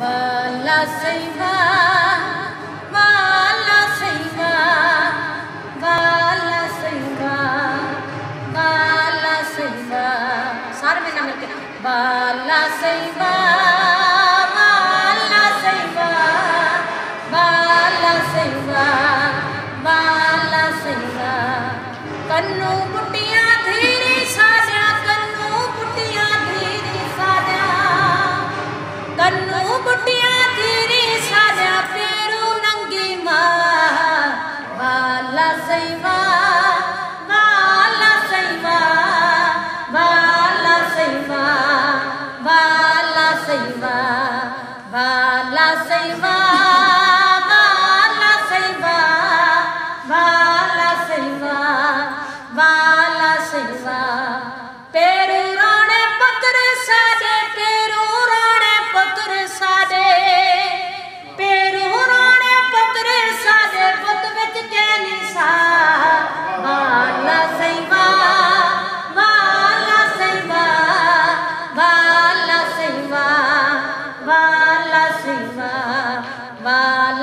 மாலா செய்வா மாலா செய்வா மாலா செய்வா மாலா செய்வா. சாரமே நம்மளுக்கு. மாலா செய்வா. Pero no es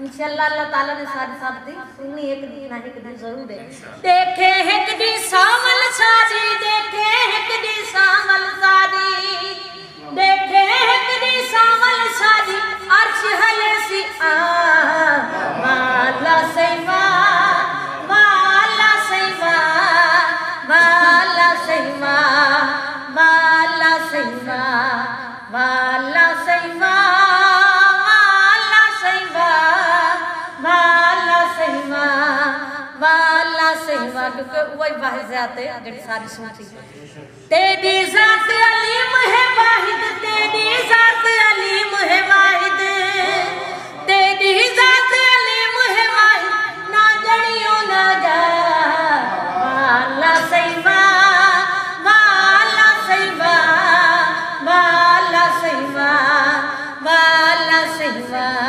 इंशाल्लाह अल्लाह ताला ने सारी सब दी सुननी एक दिन ना एक दिन ज़रूर है देखे एक दी सावल साजी, देखे वाला सैवा वाला सैवा वाला सैवा वाला सैवा क्योंकि वही बाहर से आते हैं जड़ी सारी सुनती तेरी जात अलीम है my